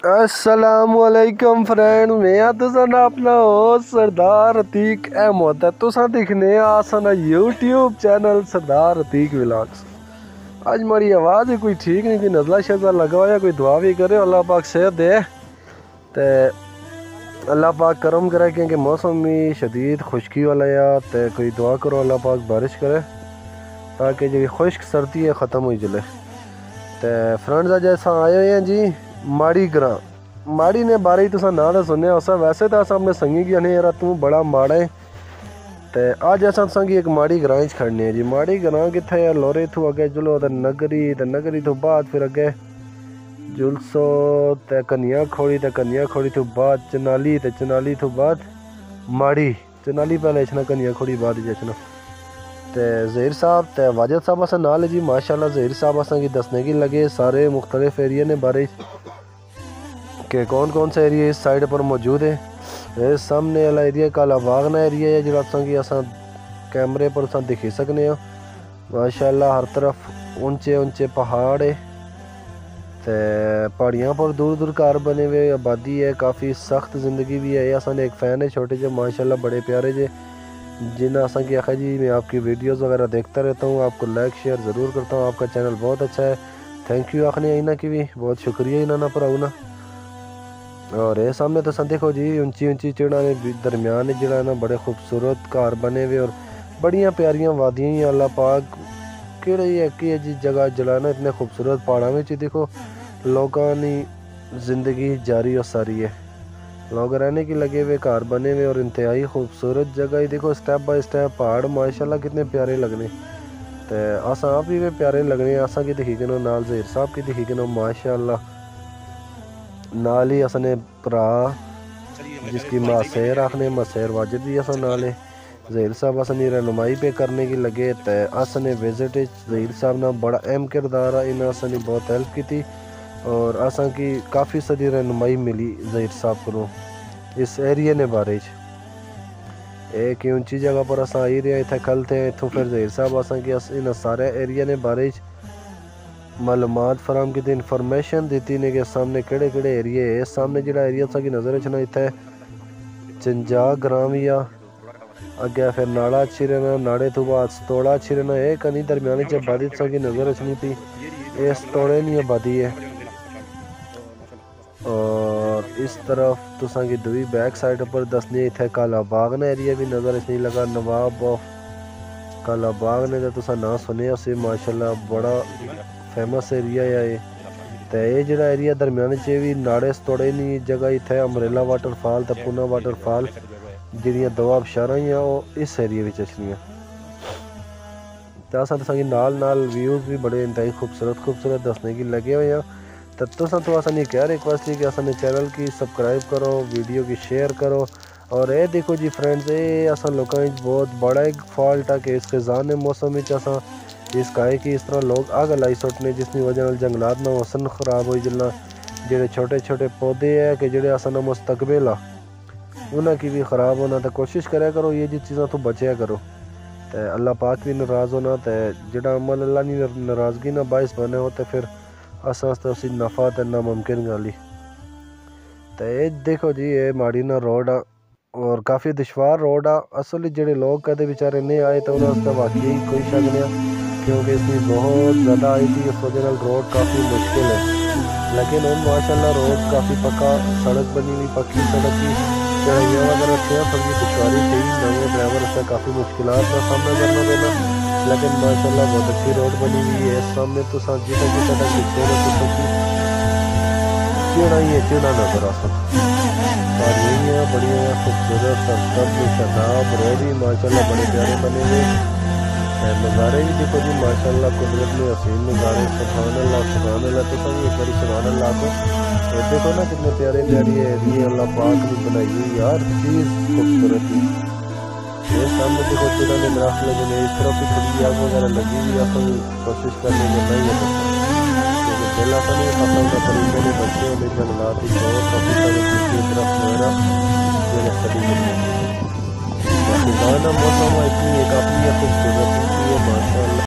असलकुम फ्रेंड मैं तुसन अपना हो सरदार अतीक अहमद है। तुसा दिखने आसन YouTube channel Sardar Atiq vlogs आज हमारी आवाज़ ही कोई ठीक नहीं, कोई नजला शजला लगा हुआ कोई दुआ भी करे, अल्लाह पाक सेहत दे। ते अल्लाह पाक करम करे, क्योंकि मौसम भी शदीद खुशकी वाला है तो कोई दुआ करो, अल्लाह पाक बारिश करे, ताकि जी खुश्क सर्दी है, ख़त्म हो जले। तो फ्रेंड्स जैसा आए हुए हैं जी। माड़ी ग्रां माड़ी ने बारे ही तुसा ना सुनया उस वैसे तो अस अपने संगी की आने यार, तू बड़ा माड़ा है तो अज अस संगी एक माड़ी ग्रां च खड़ने जी। माड़ी ग्रां कितने यार लोरे इतों अगे जुलो तो नगरी तो नगरी तो बाद फिर अगे जुलसो ते कन्या खोड़ी ते कन्या खोड़ी तो बाद चनाली, ते चनाली तो बाद माड़ी। चनाली पहले इच्छना कन्या खोड़ी बाद जचना ते जहीर साहब, ते वाजद साहब असा नाल जी। माशाल्लाह जहीर साहब असा की दसने की लगे। सारे मुख्तलिफ़ एरिया ने बारे कि कौन कौन सा एरिया इस साइड पर मौजूद है? इस सामने वाला एरिया काला बागना एरिया है जो कि अस कैमरे पर दिखी सकने माशाल्लाह, हर तरफ़ ऊँचे ऊँचे पहाड़ है। तो पहाड़ियाँ पर दूर दूर घर बने हुए आबादी है, काफ़ी सख्त ज़िंदगी भी है। असन एक फ़ैन है, छोटे जो, माशाल्लाह, बड़े प्यारे जे, जिन्हें असा की आखा जी, मैं आपकी वीडियोज़ वगैरह देखता रहता हूँ। आपको लाइक शेयर ज़रूर करता हूँ। आपका चैनल बहुत अच्छा है। थैंक यू आखने इना की भी, बहुत शुक्रिया इन्होंने पर ना। और ये सामने तो देखो जी ऊँची ऊँची चिड़ा ने दरम्यान जरा ना बड़े खूबसूरत घर बने हुए और बड़िया प्यारियाँ वादियाँ ही अल्लाह पाक। ही जी जगह जला ना इतने खूबसूरत पहाड़ा में देखो लोगों की ज़िंदगी जारी और सारी है। लोग रहने की लगे हुए घर बने हुए और इंतहाई खूबसूरत जगह ही। देखो स्टेप बाय स्टेप पहाड़, माशाल्लाह कितने प्यारे लगने। तो अस आप भी प्यारे लगने असा की दिखी गए नाल जहीर साहब की दिखी गए माशाल्लाह। नाल ही असने भरा, जिसकी मासेर आखने मासेर वाजिद भी असा नाल है। जहीर साहब असनी रहनुमाई पे करने की लगे तो असने विज़िट जहीर साहब ना बड़ा अहम किरदार है इन्हें असनी बहुत हेल्प की थी और असा की काफ़ी सारी रहनुमाई मिली जहीर साहब को इस एरिए ने बारे एक ऊँची जगह पर अस आई रहे इतने खल थे इतों फिर जहीर साहब असा की इन सारे एरिए ने बारे मालूम फराम की इन्फॉर्मेशन दी ने कि सामने केड़े केड़े एरिए सामने जो एरिया सा नज़र च इतने चंजा ग्राम या अगे फिर नाड़ा रहना नाड़े तो बाद सतोड़ा अच्छी रहना ये कनी दरम्यान च आबादी सा नज़र अचनी थी ये सतोड़े नहीं आबादी है। और इस तरफ़ तुसा की दुई बैक साइड पर दसनी इतने काला बाग ने एरिया भी नज़र अचनी लगा। नवाब ऑफ़ काला बाग ने तो ना सुने उसे, माशाल्लाह बड़ा फ़ेमस एरिया है ये। तो ये जेह्ड़ा एरिया दरम्यान च, एह् नाड़े सतोड़े नहीं जगह इतने अमरेला वाटरफॉल तो पूना वाटरफॉल जेह्ड़ियाँ दवा बशारां ही हैं इस एरिए बिच अचदियाँ ते अस तुसेंगी व्यूज़ भी बड़े इंतहाई खूबसूरत खूबसूरत दसने की लगे हुए हैं तो तुस तो असेंगी क्या रिक्वेस्ट थी कि असें चैनल की सब्सक्राइब करो वीडियो की शेयर करो? और ये देखो जी फ्रेंड्स ये असा लोकें बहुत बड़ा एक फॉल्ट है कि इस खजान मौसम में असा इस गाय की इस तरह लोग आग लाई सुटने जिसकी वजह जंगलात में मौसम खराब हो जलना जेडे छोटे छोटे पौधे है कि जेडे असा मुस्तकबिल आ। उन्हें भी ख़राब होना तो कोशिश करा करो ये जी चीज़ों तो बचा करो। तो अल्लाह पाक भी नाराज़ होना तो जोड़ा अमल अल्लाह की नाराज़गी ना बायस बने हो तो फिर अस उसी नफ़ा तो नामुमकिन गाली तो ये देखो जी ये माड़ी ना रोड आ, और काफ़ी दुशवार रोड आ। असल जो लोग कदे बेचारे नहीं आए तो उन्होंने वाकई कोई शक नहीं क्योंकि इसमें बहुत ज़्यादा आई थी, इस वजह रोड काफ़ी मुश्किल है। लेकिन हम माशाल्लाह रोड काफ़ी पक्का सड़क बनी हुई, पक्की सड़क की। चढ़ाइयाँ वगैरह थे थोड़ी दुशारी थी, नए ड्राइवर से काफ़ी मुश्किल का सामना करना देना लेकिन माशाल्लाह बहुत अच्छी रोड बनी हुई है सामने तो जितना जितना तक दिखते रहे तो चिड़ा ही चिड़ा नज़र आ सकता और बढ़िया खूबसूरत सरसब्ज शदाब रोड ही माशाल्लाह बड़े प्यारे बने हुए। नज़ारे भी देखो जी, माशाल्लाह कुदरत में हसीन नज़ारे सुबहान अल्लाह सुबहान अल्लाह तो सभी एक बार सुबहान अल्लाह को। तो देखो ना कितने प्यारे प्यारी है। ये अल्लाह पाक ने बनाई हुई, यार चीज़ खूबसूरत ही ये सामने देखो चिड़ा ने दरख्त लगे हुए इस तरफ़ भी थोड़ी आग वगैरह लगी हुई है कोशिश करने में नहीं है। पहला तो नहीं फ़सल का परिंदे ने बच्चे होने जंगलात ही और काफ़ी सारे तरफ़ वगैरह मैंने स्टडी गाना मौसम इतनी एक अपनी खूबसूरत है माशा